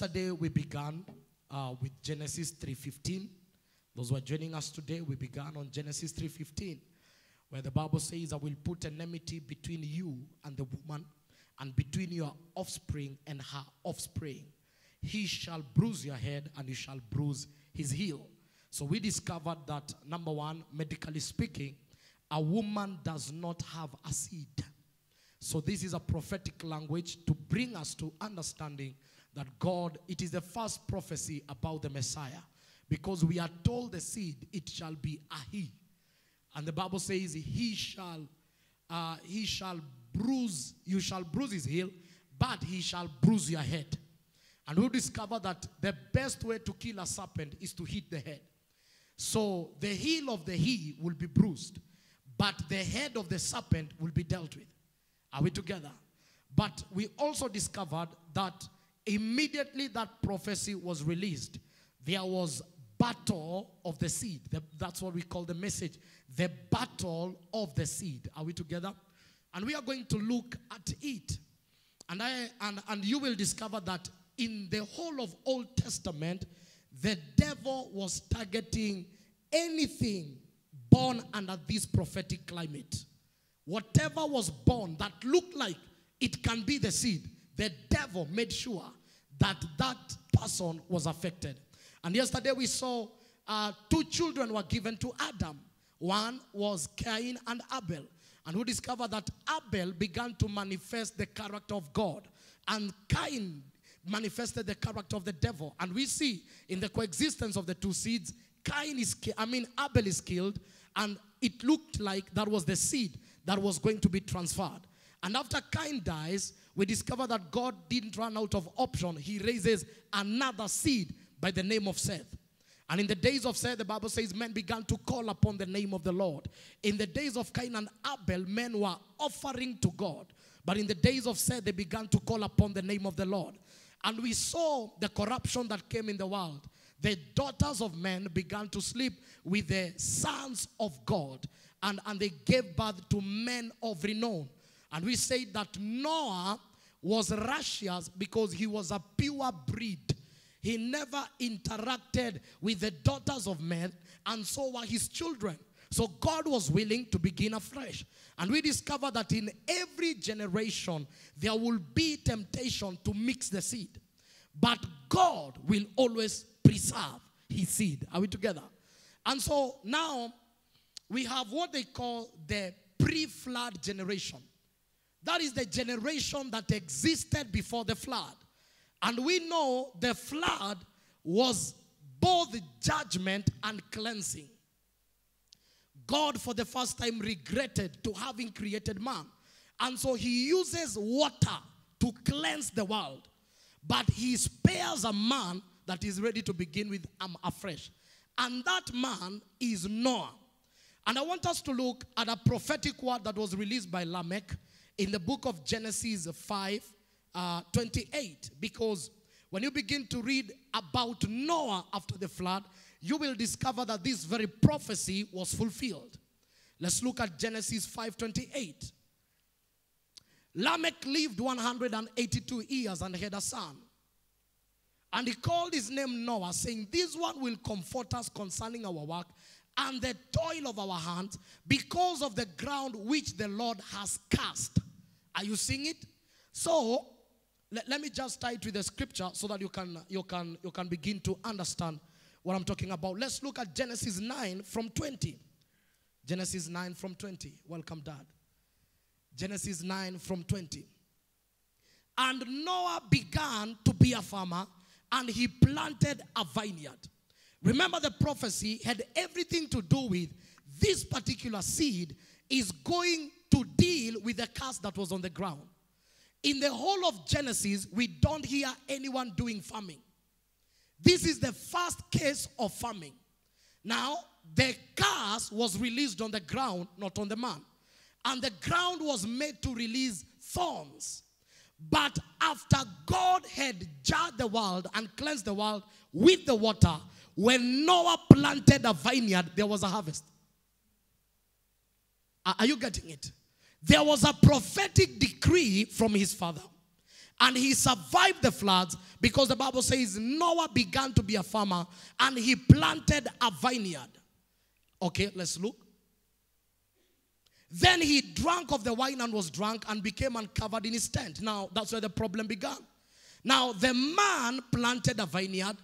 Yesterday we began uh, with Genesis 3:15. Those who are joining us today, we began on Genesis 3:15, where the Bible says, "I will put an enmity between you and the woman, and between your offspring and her offspring. He shall bruise your head, and you shall bruise his heel." So we discovered that number one, medically speaking, a woman does not have a seed. So this is a prophetic language to bring us to understanding that God, it is the first prophecy about the Messiah. Because we are told the seed, it shall be a he. And the Bible says, he shall, uh, he shall bruise, you shall bruise his heel, but he shall bruise your head. And we'll discover that the best way to kill a serpent is to hit the head. So the heel of the he will be bruised, but the head of the serpent will be dealt with. Are we together? But we also discovered that immediately that prophecy was released, there was battle of the seed. The- that's what we call the message, the battle of the seed. Are we together? And we are going to look at it. And I and, and you will discover that in the whole of Old Testament, the devil was targeting anything born under this prophetic climate. Whatever was born that looked like it can be the seed, the devil made sure that that person was affected. And yesterday we saw uh, two children were given to Adam. One was Cain and Abel. And we discovered that Abel began to manifest the character of God. And Cain manifested the character of the devil. And we see in the coexistence of the two seeds, Cain is, I mean, Abel is killed, and it looked like that was the seed that was going to be transferred. And after Cain dies, we discover that God didn't run out of option. He raises another seed by the name of Seth. And in the days of Seth, the Bible says men began to call upon the name of the Lord. In the days of Cain and Abel, men were offering to God. But in the days of Seth, they began to call upon the name of the Lord. And we saw the corruption that came in the world. The daughters of men began to sleep with the sons of God. And, and they gave birth to men of renown. And we say that Noah was righteous because he was a pure breed. He never interacted with the daughters of men, and so were his children. So God was willing to begin afresh. And we discover that in every generation, there will be temptation to mix the seed. But God will always preserve his seed. Are we together? And so now we have what they call the pre flood generation. That is the generation that existed before the flood. And we know the flood was both judgment and cleansing. God, for the first time, regretted to having created man. And so he uses water to cleanse the world. But he spares a man that is ready to begin with um, afresh. And that man is Noah. And I want us to look at a prophetic word that was released by Lamech in the book of Genesis 5 uh, 28. Because when you begin to read about Noah after the flood, you will discover that this very prophecy was fulfilled. Let's look at Genesis 5 28. Lamech lived 182 years and had a son. And he called his name Noah, saying, This one will comfort us concerning our work and the toil of our hands because of the ground which the Lord has cast. Are you seeing it? So, let, let me just tie it with the scripture so that you can, you, can, you can begin to understand what I'm talking about. Let's look at Genesis 9 from 20. Genesis 9 from 20. Welcome, Dad. Genesis 9 from 20. And Noah began to be a farmer and he planted a vineyard. Remember, the prophecy had everything to do with this particular seed is going to deal with the curse that was on the ground. In the whole of Genesis, we don't hear anyone doing farming. This is the first case of farming. Now, the curse was released on the ground, not on the man. And the ground was made to release thorns. But after God had jarred the world and cleansed the world with the water, when Noah planted a vineyard, there was a harvest. Are you getting it? There was a prophetic decree from his father. And he survived the floods because the Bible says Noah began to be a farmer and he planted a vineyard. Okay, let's look. Then he drank of the wine and was drunk and became uncovered in his tent. Now, that's where the problem began. Now, the man planted a vineyard,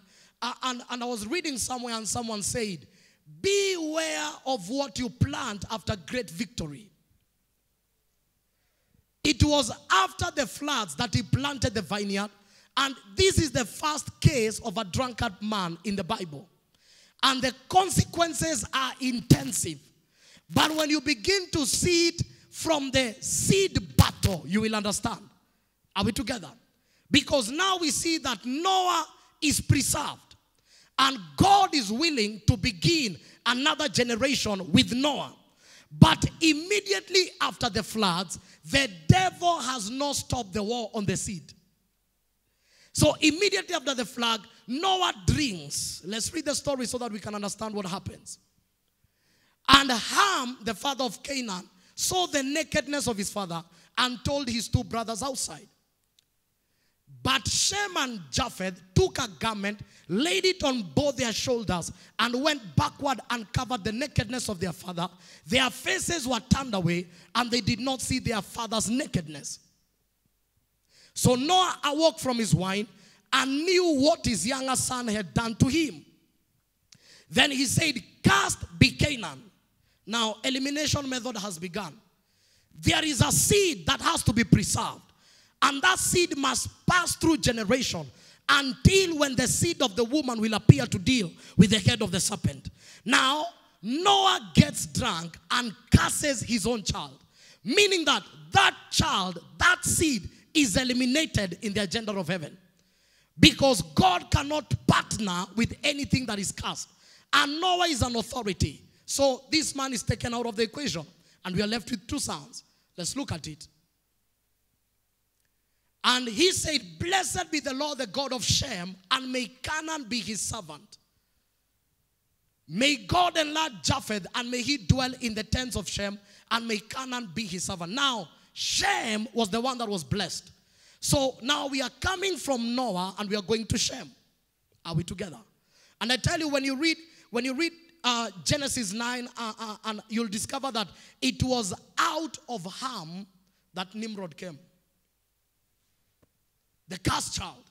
uh, and, and I was reading somewhere, and someone said, Beware of what you plant after great victory. It was after the floods that he planted the vineyard, and this is the first case of a drunkard man in the Bible. And the consequences are intensive. But when you begin to see it from the seed battle, you will understand. Are we together? Because now we see that Noah is preserved. And God is willing to begin another generation with Noah. But immediately after the floods, the devil has not stopped the war on the seed. So immediately after the flood, Noah drinks. Let's read the story so that we can understand what happens. And Ham, the father of Canaan, saw the nakedness of his father and told his two brothers outside. But Shem and Japheth took a garment, laid it on both their shoulders, and went backward and covered the nakedness of their father. Their faces were turned away, and they did not see their father's nakedness. So Noah awoke from his wine and knew what his younger son had done to him. Then he said, Cast be Canaan. Now, elimination method has begun. There is a seed that has to be preserved. And that seed must pass through generation until when the seed of the woman will appear to deal with the head of the serpent. Now, Noah gets drunk and curses his own child. Meaning that that child, that seed is eliminated in the agenda of heaven. Because God cannot partner with anything that is cursed. And Noah is an authority. So this man is taken out of the equation. And we are left with two sons. Let's look at it. And he said, Blessed be the Lord, the God of Shem, and may Canaan be his servant. May God enlarge Japheth, and may he dwell in the tents of Shem, and may Canaan be his servant. Now, Shem was the one that was blessed. So now we are coming from Noah and we are going to Shem. Are we together? And I tell you, when you read, when you read uh, Genesis 9, uh, uh, and you'll discover that it was out of Ham that Nimrod came. The cursed child.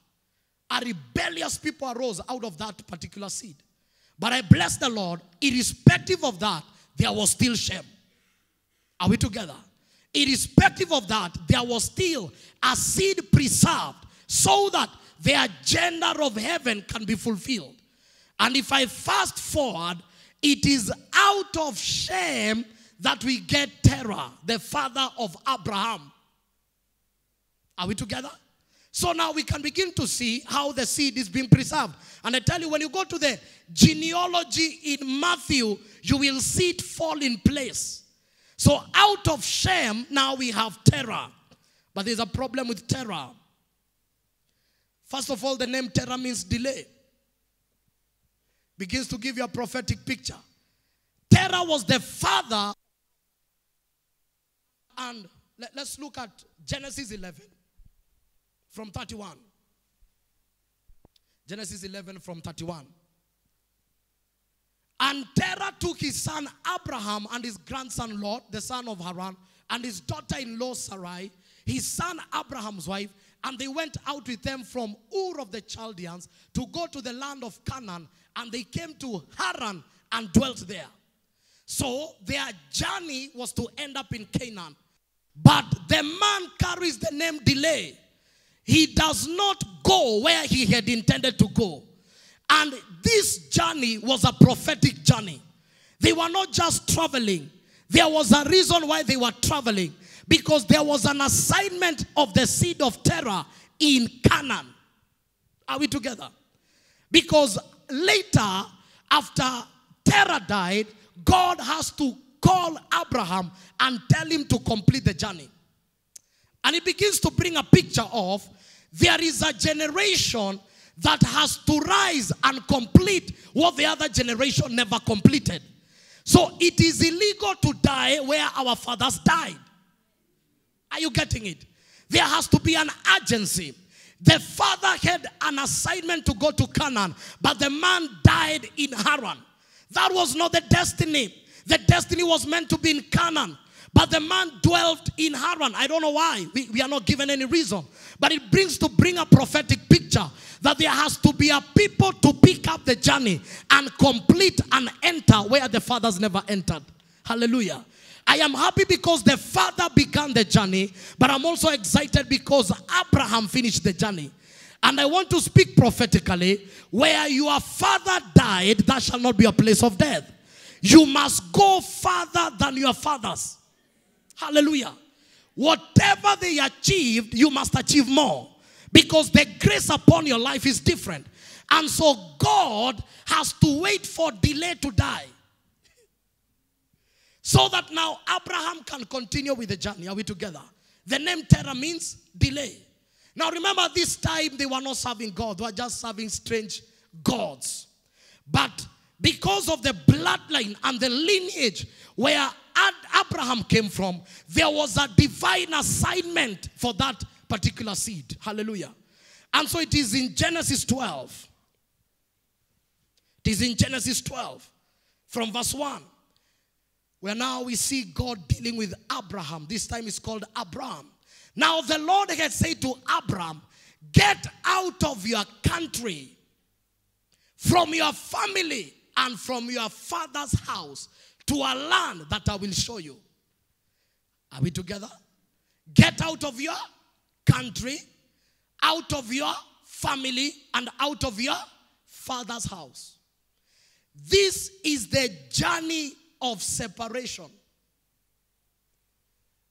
A rebellious people arose out of that particular seed. But I bless the Lord, irrespective of that, there was still Shem. Are we together? Irrespective of that, there was still a seed preserved so that the agenda of heaven can be fulfilled. And if I fast forward, it is out of Shem that we get Terah, the father of Abraham. Are we together? So now we can begin to see how the seed is being preserved. And I tell you, when you go to the genealogy in Matthew, you will see it fall in place. So out of Shem, now we have Terah. But there's a problem with Terah. First of all, the name Terah means delay begins to give you a prophetic picture. Terah was the father. And let, us look at Genesis 11 from 31. Genesis 11 from 31. And Terah took his son Abraham and his grandson Lot, the son of Haran, and his daughter in law Sarai, his son Abraham's wife, and they went out with them from Ur of the Chaldeans to go to the land of Canaan and they came to Haran and dwelt there. So their journey was to end up in Canaan. But the man carries the name delay. He does not go where he had intended to go. And this journey was a prophetic journey. They were not just traveling, there was a reason why they were traveling. Because there was an assignment of the seed of Terah in Canaan. Are we together? Because later, after Terah died, God has to call Abraham and tell him to complete the journey. And he begins to bring a picture of there is a generation that has to rise and complete what the other generation never completed. So it is illegal to die where our fathers died. Are you getting it? There has to be an urgency. The father had an assignment to go to Canaan, but the man died in Haran. That was not the destiny. The destiny was meant to be in Canaan. But the man dwelt in Haran. I don't know why. We, we are not given any reason. But it brings to bring a prophetic picture that there has to be a people to pick up the journey and complete and enter where the fathers never entered. Hallelujah. I am happy because the father began the journey, but I'm also excited because Abraham finished the journey. And I want to speak prophetically where your father died, that shall not be a place of death. You must go farther than your fathers. Hallelujah. Whatever they achieved, you must achieve more because the grace upon your life is different. And so God has to wait for delay to die. So that now Abraham can continue with the journey. Are we together? The name Terah means delay. Now remember, this time they were not serving God, they were just serving strange gods. But because of the bloodline and the lineage where Abraham came from, there was a divine assignment for that particular seed. Hallelujah. And so it is in Genesis 12. It is in Genesis 12 from verse 1 where now we see God dealing with Abraham. This time it's called Abraham. Now the Lord had said to Abraham, Get out of your country, from your family, and from your father's house to a land that I will show you. Are we together? Get out of your country, out of your family, and out of your father's house. This is the journey of separation.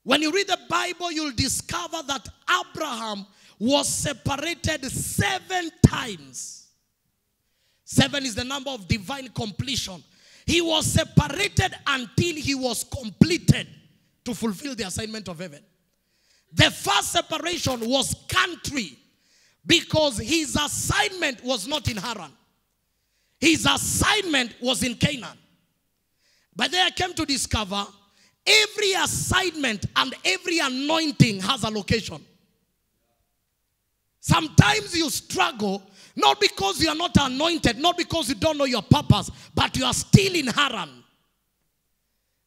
When you read the Bible, you'll discover that Abraham was separated seven times. Seven is the number of divine completion. He was separated until he was completed to fulfill the assignment of heaven. The first separation was country because his assignment was not in Haran. His assignment was in Canaan. But then I came to discover every assignment and every anointing has a location. Sometimes you struggle not because you are not anointed, not because you don't know your purpose, but you are still in Haran.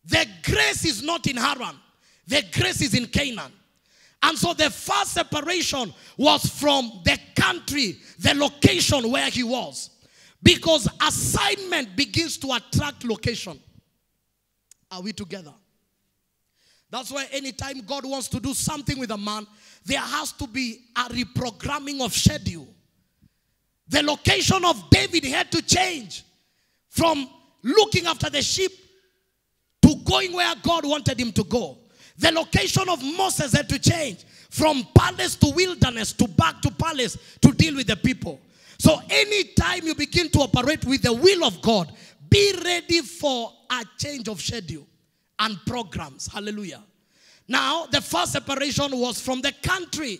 The grace is not in Haran, the grace is in Canaan. And so the first separation was from the country, the location where he was. Because assignment begins to attract location. Are we together? That's why anytime God wants to do something with a man, there has to be a reprogramming of schedule. The location of David had to change from looking after the sheep to going where God wanted him to go. The location of Moses had to change from palace to wilderness to back to palace to deal with the people. So anytime you begin to operate with the will of God, be ready for a change of schedule and programs. Hallelujah. Now, the first separation was from the country.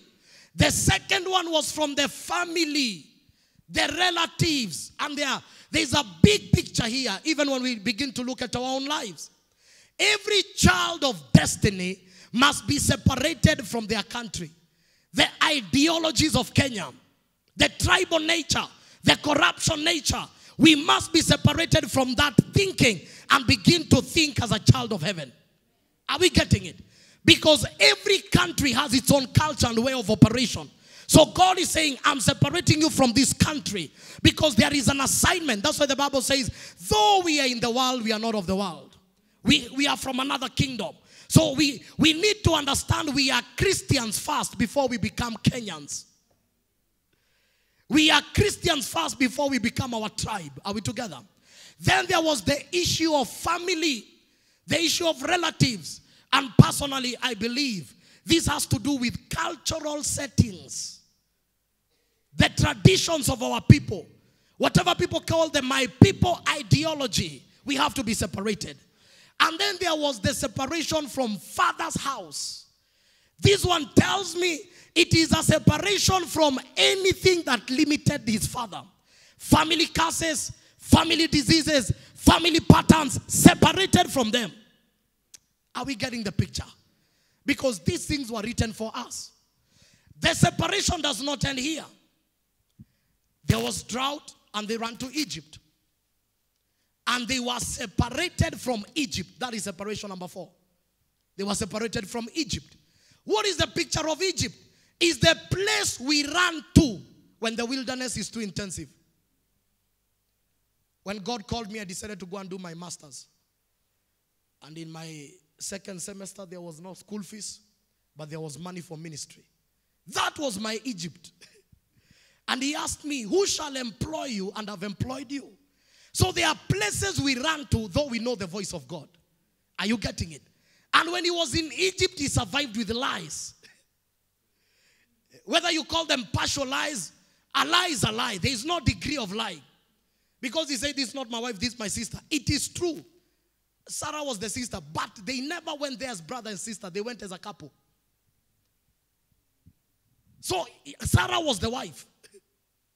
The second one was from the family, the relatives. And there, there's a big picture here, even when we begin to look at our own lives. Every child of destiny must be separated from their country. The ideologies of Kenya, the tribal nature, the corruption nature, we must be separated from that thinking and begin to think as a child of heaven. Are we getting it? Because every country has its own culture and way of operation. So God is saying, I'm separating you from this country because there is an assignment. That's why the Bible says, though we are in the world, we are not of the world. We, we are from another kingdom. So we, we need to understand we are Christians first before we become Kenyans. We are Christians first before we become our tribe. Are we together? Then there was the issue of family, the issue of relatives. And personally, I believe this has to do with cultural settings, the traditions of our people. Whatever people call the my people ideology, we have to be separated. And then there was the separation from father's house. This one tells me it is a separation from anything that limited his father. Family curses, family diseases, family patterns, separated from them. Are we getting the picture? Because these things were written for us. The separation does not end here. There was drought and they ran to Egypt. And they were separated from Egypt. That is separation number four. They were separated from Egypt. What is the picture of Egypt? Is the place we run to when the wilderness is too intensive. When God called me, I decided to go and do my master's. And in my second semester, there was no school fees, but there was money for ministry. That was my Egypt. and he asked me, Who shall employ you? And I've employed you. So there are places we run to, though we know the voice of God. Are you getting it? And when he was in Egypt, he survived with lies. Whether you call them partial lies, a lie is a lie. There is no degree of lie. Because he said, This is not my wife, this is my sister. It is true. Sarah was the sister, but they never went there as brother and sister. They went as a couple. So Sarah was the wife.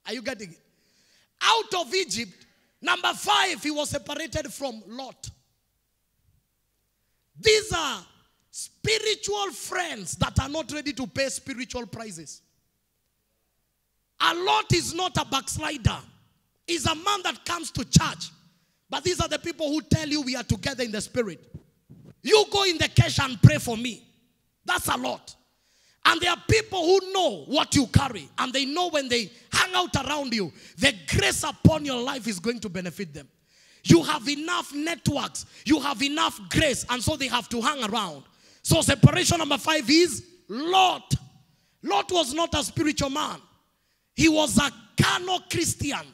Are you getting it? Out of Egypt, number five, he was separated from Lot. These are spiritual friends that are not ready to pay spiritual prices. A Lot is not a backslider. He's a man that comes to church. But these are the people who tell you we are together in the spirit. You go in the cash and pray for me. That's a lot. And there are people who know what you carry, and they know when they hang out around you, the grace upon your life is going to benefit them. You have enough networks, you have enough grace, and so they have to hang around. So, separation number five is Lot. Lot was not a spiritual man, he was a carnal Christian.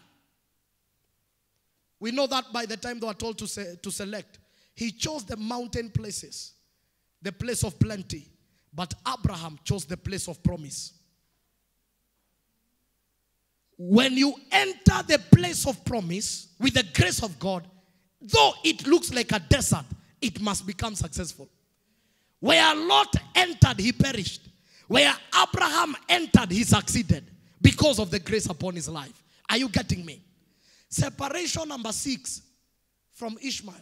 We know that by the time they were told to, to select, he chose the mountain places, the place of plenty. But Abraham chose the place of promise. When you enter the place of promise with the grace of God, though it looks like a desert, it must become successful. Where Lot entered, he perished. Where Abraham entered, he succeeded because of the grace upon his life. Are you getting me? Separation number six from Ishmael.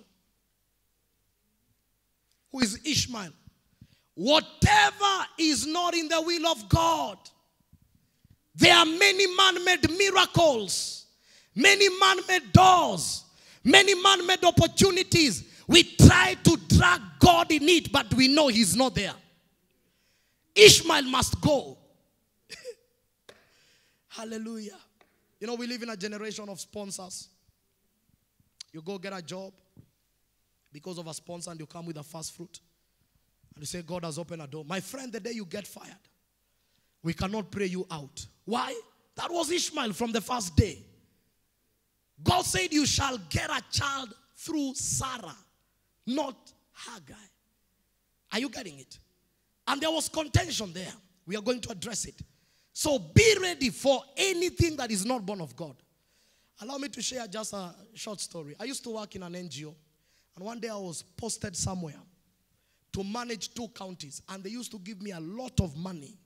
Who is Ishmael? Whatever is not in the will of God. There are many man made miracles, many man made doors, many man made opportunities. We try to drag God in it, but we know He's not there. Ishmael must go. Hallelujah. You know, we live in a generation of sponsors. You go get a job because of a sponsor and you come with a fast fruit. And you say, God has opened a door. My friend, the day you get fired, we cannot pray you out. Why? That was Ishmael from the first day. God said, You shall get a child through Sarah, not Hagar. Are you getting it? And there was contention there. We are going to address it. So be ready for anything that is not born of God. Allow me to share just a short story. I used to work in an NGO, and one day I was posted somewhere to manage two counties, and they used to give me a lot of money.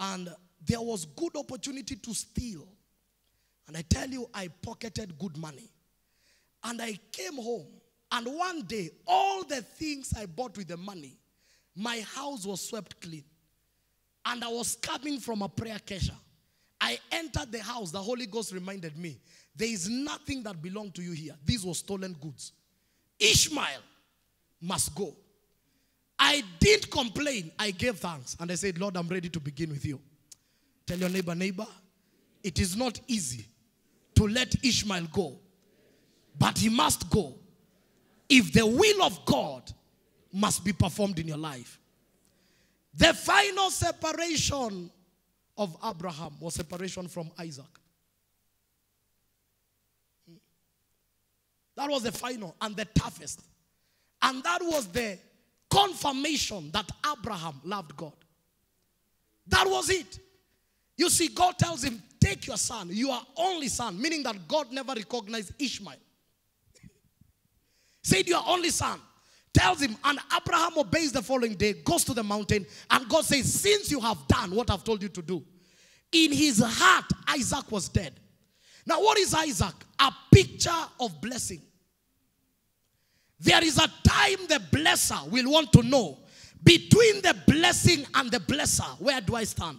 And there was good opportunity to steal. And I tell you, I pocketed good money. And I came home, and one day, all the things I bought with the money, my house was swept clean and I was coming from a prayer kesha. I entered the house. The Holy Ghost reminded me there is nothing that belonged to you here. These were stolen goods. Ishmael must go. I didn't complain. I gave thanks. And I said, Lord, I'm ready to begin with you. Tell your neighbor, neighbor, it is not easy to let Ishmael go, but he must go if the will of God must be performed in your life. The final separation of Abraham was separation from Isaac. Hmm. That was the final and the toughest. And that was the confirmation that Abraham loved God. That was it. You see, God tells him, Take your son, your only son, meaning that God never recognized Ishmael. Said, Your only son tells him, and Abraham obeys the following day, goes to the mountain, and God says, Since you have done what I've told you to do, in his heart, Isaac was dead. Now, what is Isaac? A picture of blessing. There is a time the blesser will want to know Between the blessing and the blesser, where do I stand?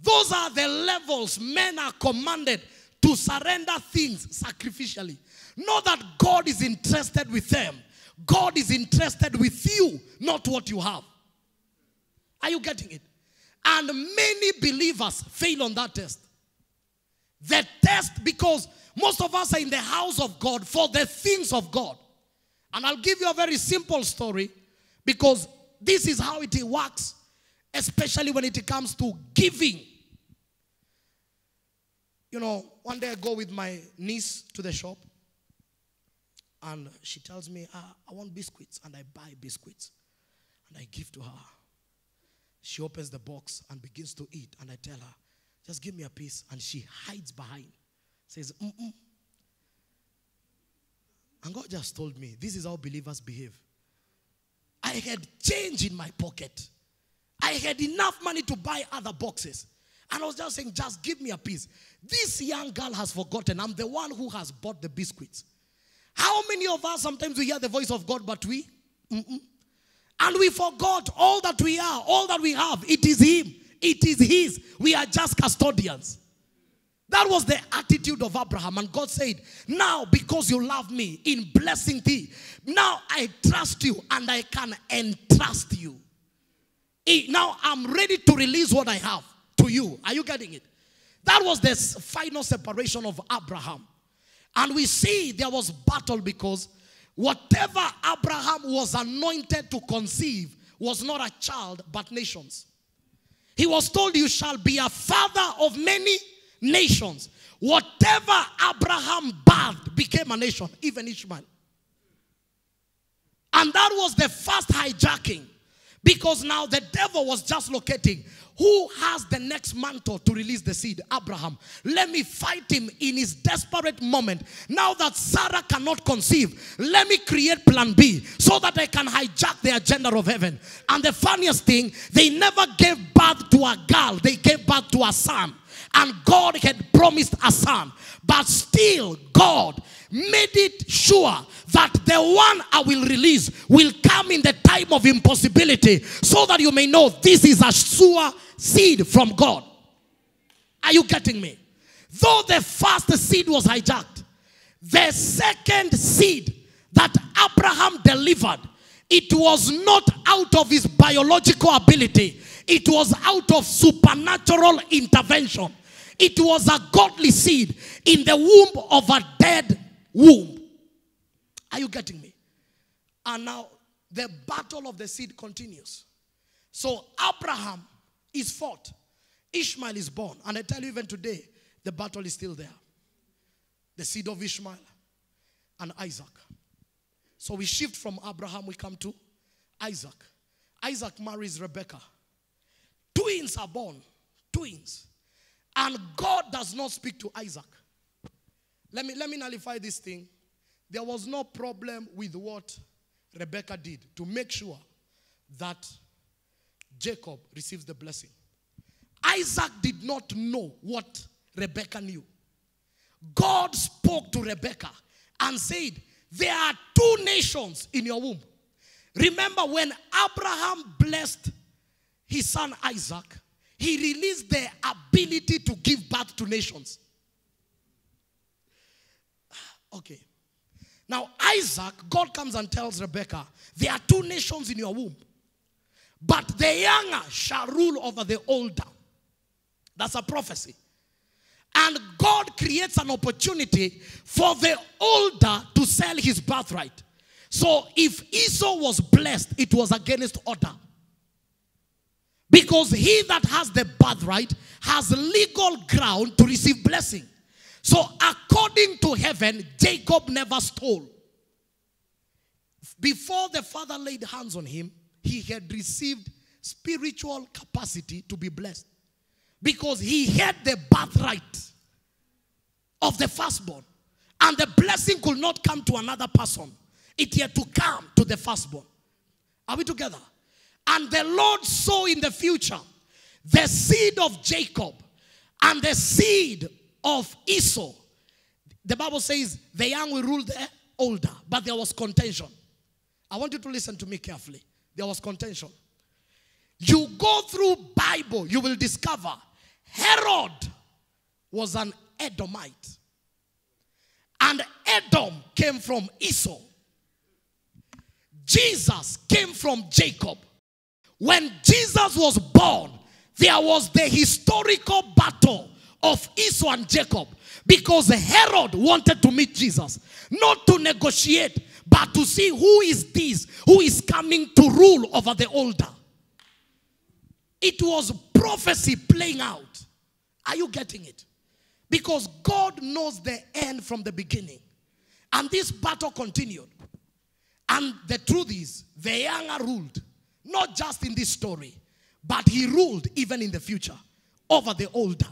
Those are the levels men are commanded to surrender things sacrificially. Know that God is interested with them, God is interested with you, not what you have. Are you getting it? And many believers fail on that test. The test, because most of us are in the house of God for the things of God. And I'll give you a very simple story because this is how it works, especially when it comes to giving. You know, one day I go with my niece to the shop and she tells me, ah, I want biscuits, and I buy biscuits and I give to her. She opens the box and begins to eat, and I tell her, just give me a piece. And she hides behind, says, Mm-mm. And God just told me, this is how believers behave. I had change in my pocket. I had enough money to buy other boxes. And I was just saying, just give me a piece. This young girl has forgotten. I'm the one who has bought the biscuits. How many of us sometimes we hear the voice of God, but we? Mm-mm. And we forgot all that we are, all that we have. It is Him, it is His. We are just custodians. That was the attitude of Abraham. And God said, Now, because you love me in blessing thee, now I trust you and I can entrust you. Now I'm ready to release what I have to you. Are you getting it? That was the final separation of Abraham. And we see there was battle because whatever Abraham was anointed to conceive was not a child, but nations. He was told, You shall be a father of many nations. Whatever Abraham birthed became a nation, even Ishmael. And that was the first hijacking because now the devil was just locating who has the next mantle to release the seed? Abraham. Let me fight him in his desperate moment. Now that Sarah cannot conceive, let me create plan B so that I can hijack the agenda of heaven. And the funniest thing, they never gave birth to a girl, they gave birth to a son. And God had promised a son. But still, God made it sure that the one I will release will come in the time of impossibility so that you may know this is a sure seed from God. Are you getting me? Though the first seed was hijacked, the second seed that Abraham delivered, it was not out of his biological ability, it was out of supernatural intervention. It was a godly seed in the womb of a dead womb. Are you getting me? And now the battle of the seed continues. So Abraham is fought. Ishmael is born. And I tell you, even today, the battle is still there. The seed of Ishmael and Isaac. So we shift from Abraham, we come to Isaac. Isaac marries Rebekah. Twins are born. Twins. And God does not speak to Isaac. Let me, let me nullify this thing. There was no problem with what Rebecca did to make sure that Jacob receives the blessing. Isaac did not know what Rebecca knew. God spoke to Rebecca and said, There are two nations in your womb. Remember when Abraham blessed his son Isaac, he released the ability to give birth to nations. Ah, okay. Now, Isaac, God comes and tells Rebekah, There are two nations in your womb. But the younger shall rule over the older. That's a prophecy. And God creates an opportunity for the older to sell his birthright. So if Esau was blessed, it was against order. Because he that has the birthright has legal ground to receive blessing. So according to heaven, Jacob never stole. Before the father laid hands on him, he had received spiritual capacity to be blessed. Because he had the birthright of the firstborn. And the blessing could not come to another person. It had to come to the firstborn. Are we together and the lord saw in the future the seed of jacob and the seed of esau the bible says the young will rule the older but there was contention i want you to listen to me carefully there was contention. You go through Bible, you will discover Herod was an Edomite. And Edom came from Esau. Jesus came from Jacob. When Jesus was born, there was the historical battle of Esau and Jacob because Herod wanted to meet Jesus, not to negotiate, but to see who is this who is coming to rule over the older. It was prophecy playing out. Are you getting it? Because God knows the end from the beginning. And this battle continued. And the truth is, the younger ruled, not just in this story, but he ruled even in the future over the older.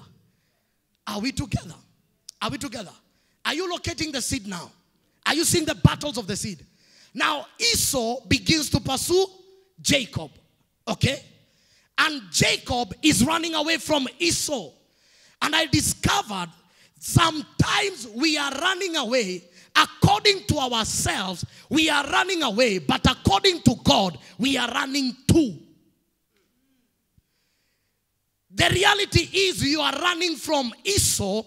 Are we together? Are we together? Are you locating the seed now? Are you seeing the battles of the seed? Now, Esau begins to pursue Jacob. Okay? And Jacob is running away from Esau. And I discovered sometimes we are running away according to ourselves, we are running away, but according to God, we are running to. The reality is you are running from Esau,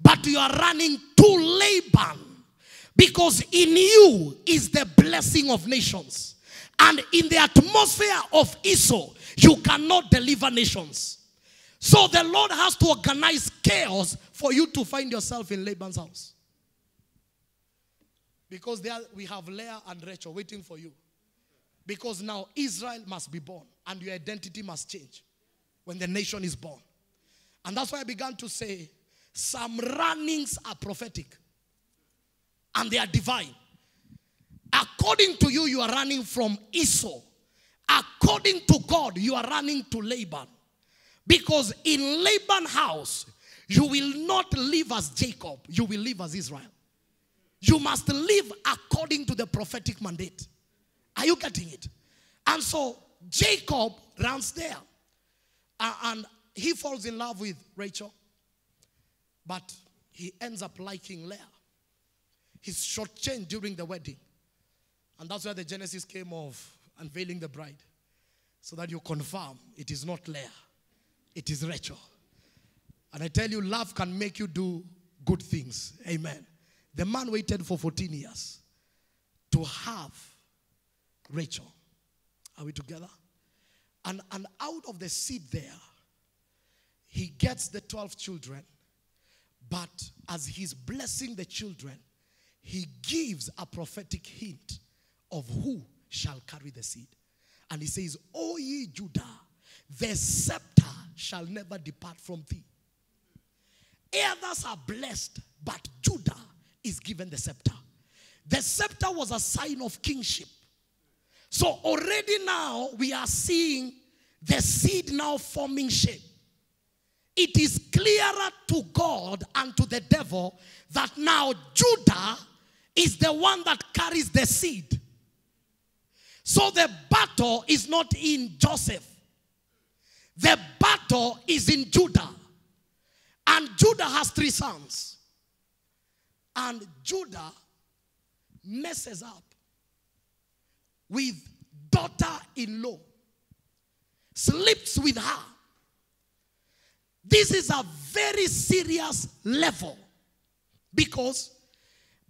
but you are running to Laban. Because in you is the blessing of nations. And in the atmosphere of Esau, you cannot deliver nations. So the Lord has to organize chaos for you to find yourself in Laban's house. Because there we have Leah and Rachel waiting for you. Because now Israel must be born and your identity must change when the nation is born. And that's why I began to say some runnings are prophetic and they are divine. According to you, you are running from Esau. According to God, you are running to Laban. Because in Laban's house, you will not live as Jacob, you will live as Israel. You must live according to the prophetic mandate. Are you getting it? And so Jacob runs there. Uh, and he falls in love with Rachel. But he ends up liking Leah. He's shortchanged during the wedding. And that's where the Genesis came of unveiling the bride. So that you confirm it is not Leah, it is Rachel. And I tell you, love can make you do good things. Amen. The man waited for 14 years to have Rachel. Are we together? And, and out of the seed there, he gets the 12 children. But as he's blessing the children, he gives a prophetic hint of who shall carry the seed. And he says, O ye Judah, the scepter shall never depart from thee. Others are blessed, but Judah is given the scepter. The scepter was a sign of kingship. So already now we are seeing the seed now forming shape. It is clearer to God and to the devil that now Judah is the one that carries the seed. So the battle is not in Joseph. The battle is in Judah. And Judah has three sons. And Judah messes up with daughter in law, sleeps with her. This is a very serious level because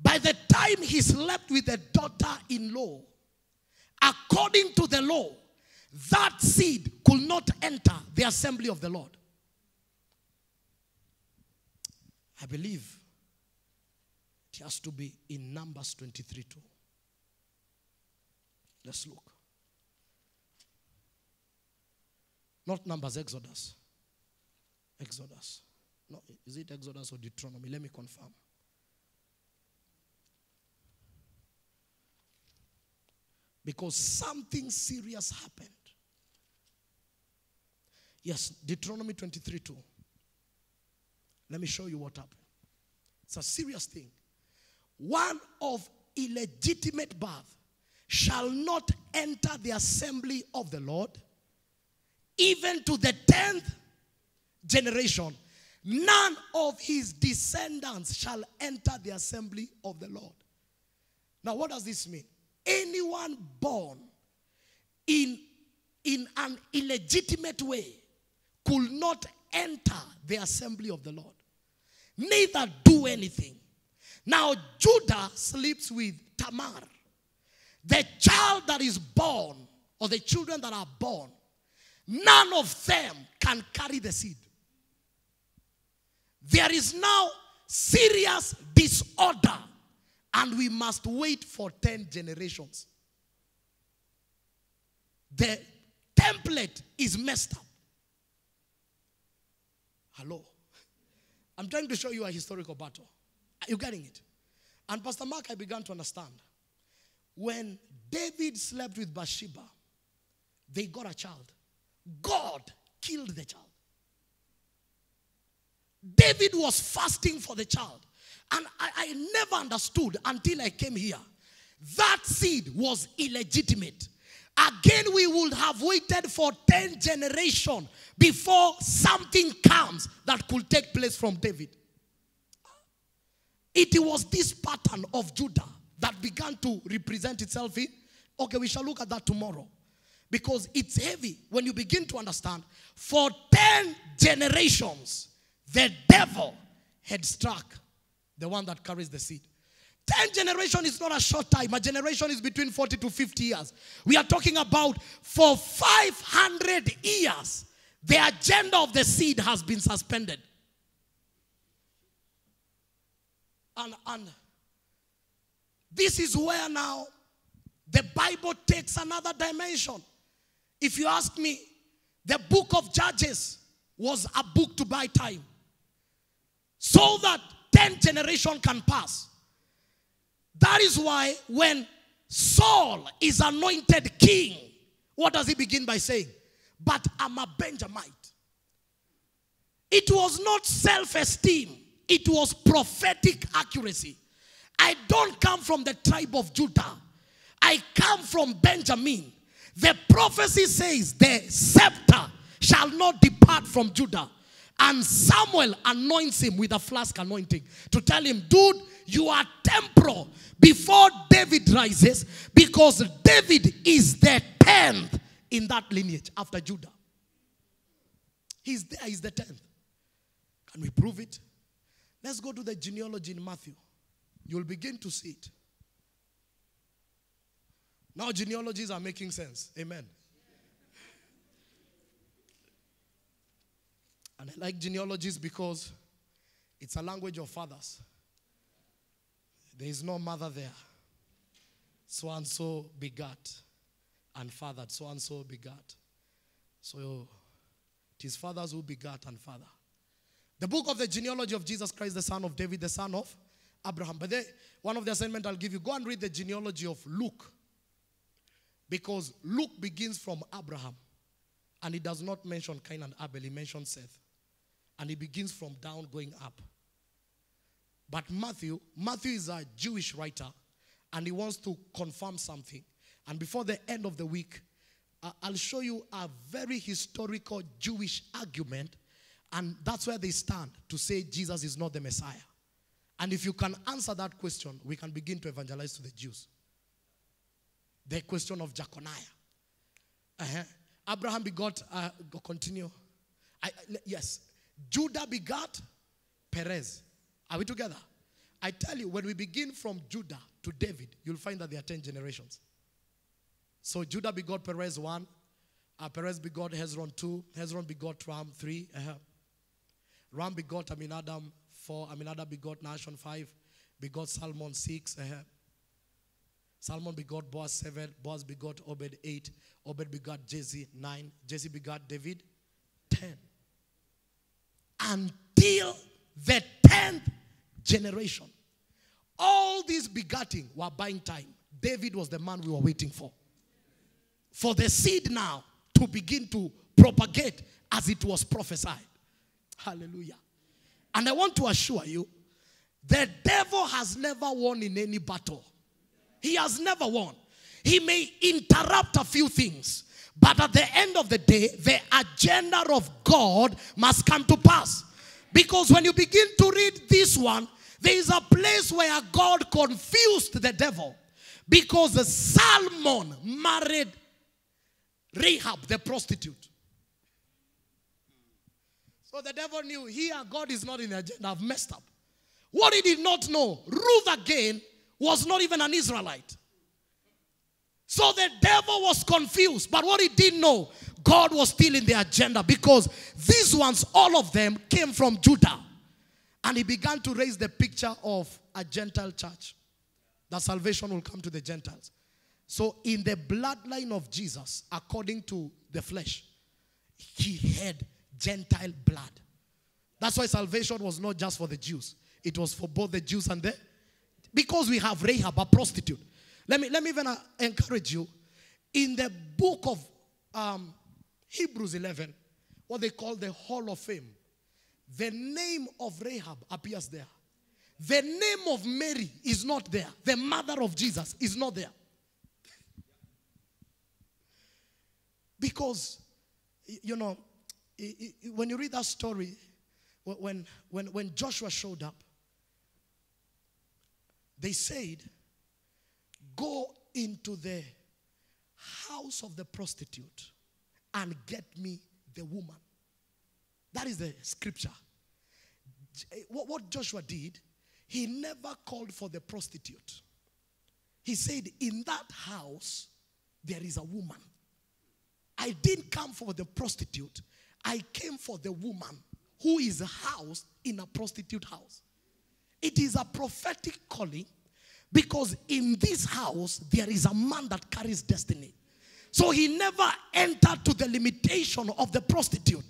by the time he slept with the daughter in law, according to the law, that seed could not enter the assembly of the Lord. I believe it has to be in Numbers 23 too. Let's look. Not Numbers, Exodus. Exodus. No, is it Exodus or Deuteronomy? Let me confirm. Because something serious happened. Yes, Deuteronomy 23 2. Let me show you what happened. It's a serious thing. One of illegitimate birth shall not enter the assembly of the Lord, even to the tenth generation. None of his descendants shall enter the assembly of the Lord. Now, what does this mean? Anyone born in, in an illegitimate way could not enter the assembly of the Lord, neither do anything. Now, Judah sleeps with Tamar. The child that is born, or the children that are born, none of them can carry the seed. There is now serious disorder, and we must wait for 10 generations. The template is messed up. Hello. I'm trying to show you a historical battle. Are you getting it? And Pastor Mark, I began to understand. When David slept with Bathsheba, they got a child. God killed the child. David was fasting for the child. And I, I never understood until I came here. That seed was illegitimate. Again, we would have waited for 10 generations before something comes that could take place from David. It was this pattern of Judah that began to represent itself in. Okay, we shall look at that tomorrow. Because it's heavy when you begin to understand. For 10 generations, the devil had struck the one that carries the seed. 10 generation is not a short time. A generation is between 40 to 50 years. We are talking about for 500 years, the agenda of the seed has been suspended. And, and this is where now the Bible takes another dimension. If you ask me, the book of Judges was a book to buy time so that 10 generation can pass. That is why when Saul is anointed king, what does he begin by saying? But I'm a Benjamite. It was not self esteem, it was prophetic accuracy. I don't come from the tribe of Judah, I come from Benjamin. The prophecy says the scepter shall not depart from Judah. And Samuel anoints him with a flask anointing to tell him, dude, you are temporal before David rises because David is the 10th in that lineage after Judah. He's there, he's the 10th. Can we prove it? Let's go to the genealogy in Matthew. You'll begin to see it. Now, genealogies are making sense. Amen. And I like genealogies because it's a language of fathers. There is no mother there. So and so begat and fathered. So and so begat. So it is fathers who begat and father. The book of the genealogy of Jesus Christ, the son of David, the son of Abraham. But they, one of the assignment I'll give you, go and read the genealogy of Luke. Because Luke begins from Abraham. And he does not mention Cain and Abel, he mentions Seth. And he begins from down going up. But Matthew, Matthew is a Jewish writer and he wants to confirm something. And before the end of the week, I'll show you a very historical Jewish argument. And that's where they stand to say Jesus is not the Messiah. And if you can answer that question, we can begin to evangelize to the Jews. The question of Jeconiah. Uh-huh. Abraham begot, uh, continue. I, yes, Judah begot Perez. Are we together? I tell you, when we begin from Judah to David, you'll find that there are 10 generations. So Judah begot Perez 1, uh, Perez begot Hezron 2, Hezron begot Ram 3, uh-huh. Ram begot Amminadab 4, Amminadab begot Nahshon 5, begot Salmon 6, uh-huh. Salmon begot Boaz 7, Boaz begot Obed 8, Obed begot Jesse 9, Jesse begot David 10 until the 10th generation. All these begatting were buying time. David was the man we were waiting for. For the seed now to begin to propagate as it was prophesied. Hallelujah. And I want to assure you, the devil has never won in any battle. He has never won. He may interrupt a few things, but at the end of the day, the agenda of God must come to pass. Because when you begin to read this one, there is a place where God confused the devil. Because Salmon married Rahab, the prostitute. So the devil knew here God is not in the agenda. I've messed up. What he did not know, Ruth again was not even an Israelite. So the devil was confused. But what he didn't know, God was still in the agenda because these ones, all of them, came from Judah. And he began to raise the picture of a Gentile church. That salvation will come to the Gentiles. So, in the bloodline of Jesus, according to the flesh, he had Gentile blood. That's why salvation was not just for the Jews, it was for both the Jews and the. Because we have Rahab, a prostitute. Let me, let me even uh, encourage you. In the book of um, Hebrews 11, what they call the Hall of Fame, the name of Rahab appears there. The name of Mary is not there. The mother of Jesus is not there. Because, you know, when you read that story, when, when, when Joshua showed up, they said, Go into the house of the prostitute and get me the woman. That is the scripture. Eh, what Joshua did, he never called for the prostitute. He said, In that house, there is a woman. I didn't come for the prostitute, I came for the woman who is housed in a prostitute house. It is a prophetic calling because in this house, there is a man that carries destiny. So he never entered to the limitation of the prostitute.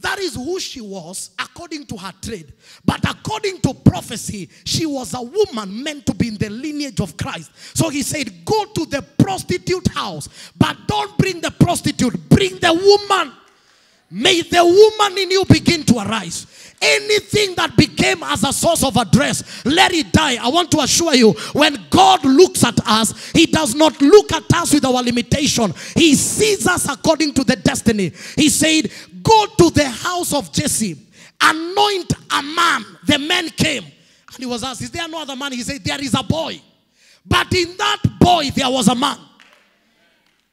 That is who she was according to her trade. But according to prophecy, she was a woman meant to be in the lineage of Christ. So he said, Go to the prostitute house, but don't bring the prostitute, bring the woman. May the woman in you begin to arise. Anything that became as a source of address, let it die. I want to assure you, when God looks at us, He does not look at us with our limitation. He sees us according to the destiny. He said, Go to the house of Jesse, anoint a man. The man came. And he was asked, Is there no other man? He said, There is a boy. But in that boy, there was a man.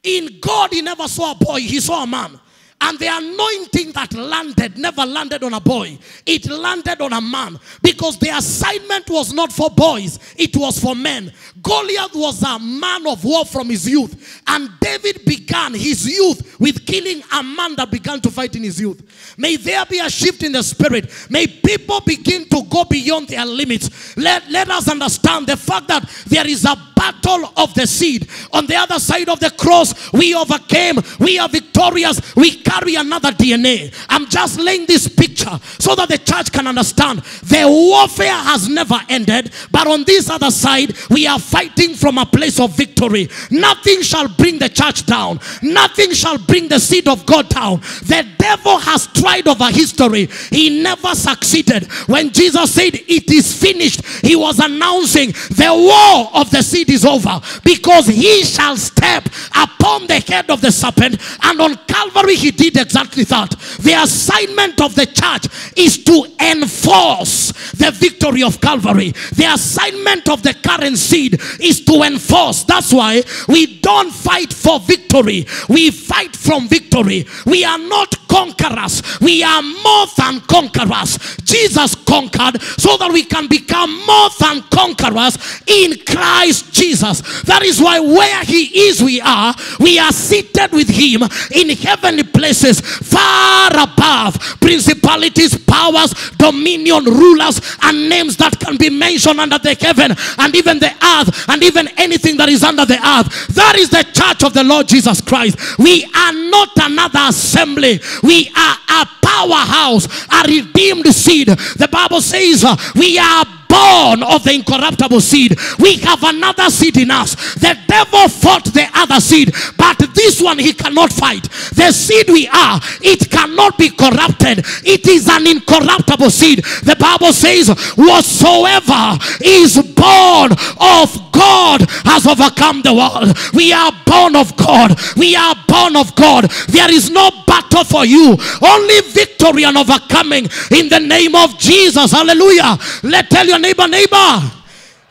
In God, he never saw a boy, he saw a man. And the anointing that landed never landed on a boy, it landed on a man because the assignment was not for boys, it was for men. Goliath was a man of war from his youth, and David began his youth with killing a man that began to fight in his youth. May there be a shift in the spirit. May people begin to go beyond their limits. Let, let us understand the fact that there is a battle of the seed. On the other side of the cross, we overcame, we are victorious, we carry another DNA. I'm just laying this picture so that the church can understand the warfare has never ended, but on this other side, we are fighting from a place of victory. Nothing shall bring the church down, nothing shall bring the seed of God down. The devil has tried over history, he never succeeded. When Jesus said, It is finished, he was announcing the war of the seed is over because he shall step upon the head of the serpent. And on Calvary, he did exactly that. The assignment of the church is to enforce the victory of Calvary. The assignment of the current seed is to enforce. That's why we don't fight for victory, we fight from victory. We are not conquerors, we are more than conquerors. Jesus conquered so that we can become more than conquerors in Christ Jesus. That is why where He is, we are. We are seated with Him in heavenly places, far above principalities, powers, dominion, rulers, and names that can be mentioned under the heaven and even the earth and even anything that is under the earth. That is the church of the Lord Jesus Christ. We are not another assembly, we are a powerhouse, a redeemed seed. The Bible says uh, we are born of the incorruptible seed. We have another seed in us. The devil fought the other seed, but this one he cannot fight. The seed we are, it cannot be corrupted. It is an incorruptible seed. The Bible says, Whatsoever is born of God has overcome the world. We are born of God. We are born of God. There is no battle for you, only victory and overcoming in the name of Jesus. Hallelujah. Let tell your neighbor, neighbor,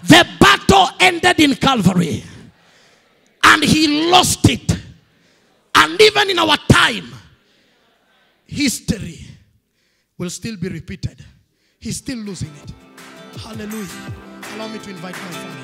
the battle ended in Calvary and he lost it. And even in our time, history will still be repeated. He's still losing it. Hallelujah. Allow me to invite my family.